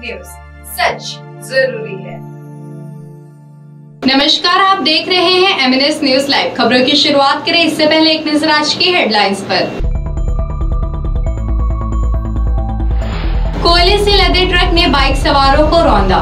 News सच ज़रूरी है। नमस्कार, आप देख रहे हैं एमएनएस न्यूज़ लाइव खबरों की शुरुआत करें, इससे पहले एक नज़र आज की हेडलाइंस पर। कोयले से लदे ट्रक ने बाइक सवारों को रौंदा।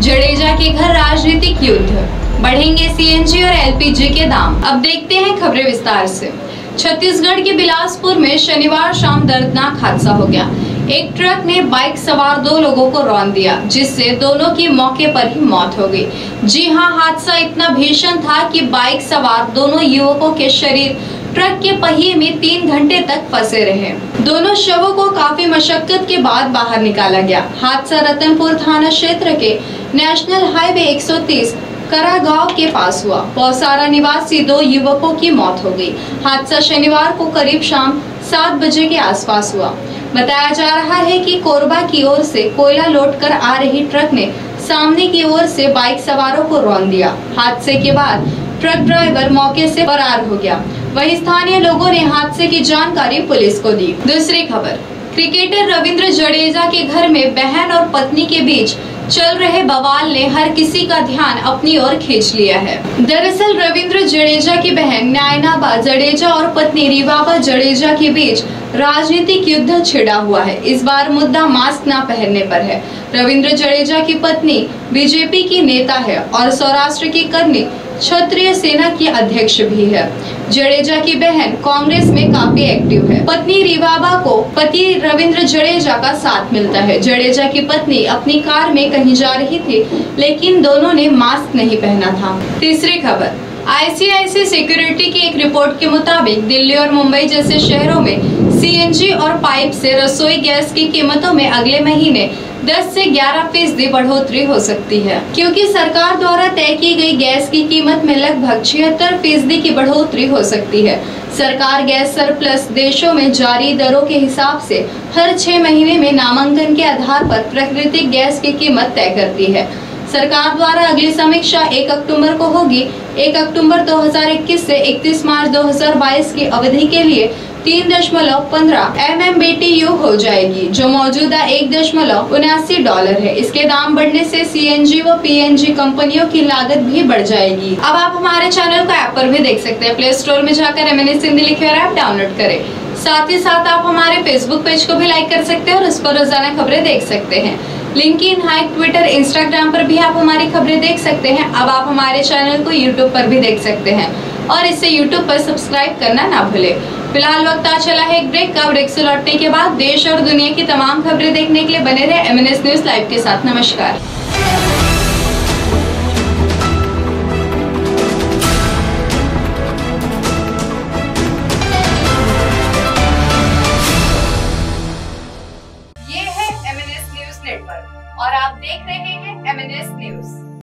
जडेजा के घर राजनीतिक युद्ध। बढ़ेंगे सीएनजी और एलपीजी के दाम। अब देखते हैं खबरें विस्तार से। छत्तीसगढ़ के बिलासपुर में शनिवार शाम दर्दनाक हादसा हो गया। एक ट्रक ने बाइक सवार दो लोगों को रौन दिया, जिससे दोनों की मौके पर ही मौत हो गई। जी हाँ, हादसा इतना भीषण था कि बाइक सवार दोनों युवकों के शरीर ट्रक के पहिए में तीन घंटे तक फंसे रहे। दोनों शवों को काफ़ी मशक्कत के बाद बाहर निकाला गया। हादसा रतनपुर थाना क्षेत्र के नेशनल हाईवे 130 करा गाँव के पास हुआ। पौसारा निवासी दो युवकों की मौत हो गई। हादसा शनिवार को करीब शाम सात बजे के आसपास हुआ। बताया जा रहा है कि कोरबा की ओर से कोयला लोड कर आ रही ट्रक ने सामने की ओर से बाइक सवारों को रौन दिया। हादसे के बाद ट्रक ड्राइवर मौके से फरार हो गया। वहीं स्थानीय लोगों ने हादसे की जानकारी पुलिस को दी। दूसरी खबर, क्रिकेटर रविंद्र जडेजा के घर में बहन और पत्नी के बीच चल रहे बवाल ने हर किसी का ध्यान अपनी ओर खींच लिया है। दरअसल रविंद्र जडेजा की बहन न्यायनाबा जडेजा और पत्नी रिवाबा जडेजा के बीच राजनीतिक युद्ध छिड़ा हुआ है। इस बार मुद्दा मास्क न पहनने पर है। रविंद्र जडेजा की पत्नी बीजेपी की नेता है और सौराष्ट्र की कन्या क्षत्रिय सेना की अध्यक्ष भी है। जडेजा की बहन कांग्रेस में काफ़ी एक्टिव है। पत्नी रिवाबा को पति रविंद्र जडेजा का साथ मिलता है। जडेजा की पत्नी अपनी कार में कहीं जा रही थी, लेकिन दोनों ने मास्क नहीं पहना था। तीसरी खबर आईसीआईसी सिक्योरिटी की एक रिपोर्ट के मुताबिक दिल्ली और मुंबई जैसे शहरों में सीएनजी और पाइप से रसोई गैस की कीमतों में अगले महीने 10 से 11 फ़ीसदी बढ़ोतरी हो सकती है। क्योंकि सरकार द्वारा तय की गई गैस की कीमत में लगभग छिहत्तर फ़ीसदी की बढ़ोतरी हो सकती है। सरकार गैस सरप्लस देशों में जारी दरों के हिसाब से हर छह महीने में नामांकन के आधार पर प्राकृतिक गैस की कीमत तय करती है। सरकार द्वारा अगली समीक्षा 1 अक्टूबर को होगी। 1 अक्टूबर 2021 से 31 मार्च 2022 की अवधि के लिए तीन दशमलव पंद्रह M M B T U हो जाएगी, जो मौजूदा एक दशमलव उन्यासी डॉलर है। इसके दाम बढ़ने से सीएनजी व पीएनजी कंपनियों की लागत भी बढ़ जाएगी। अब आप हमारे चैनल को ऐप पर भी देख सकते हैं। प्ले स्टोर में जाकर एम एन एस सिंधी लिखे और ऐप डाउनलोड करें। साथ ही साथ आप हमारे फेसबुक पेज को भी लाइक कर सकते हैं और उस पर रोज़ाना खबरें देख सकते हैं। Link in Hike Twitter, Instagram पर भी आप हमारी खबरें देख सकते हैं। अब आप हमारे चैनल को यूट्यूब पर भी देख सकते हैं। और इससे यूट्यूब पर सब्सक्राइब करना ना भूले। फ़िलहाल वक्त आ चला है एक ब्रेक। का ब्रेक से लौटने के बाद देश और दुनिया की तमाम खबरें देखने के लिए बने रहे एमएनएस न्यूज़ लाइव के साथ। नमस्कार। आप देख रहे हैं एमएनएस न्यूज़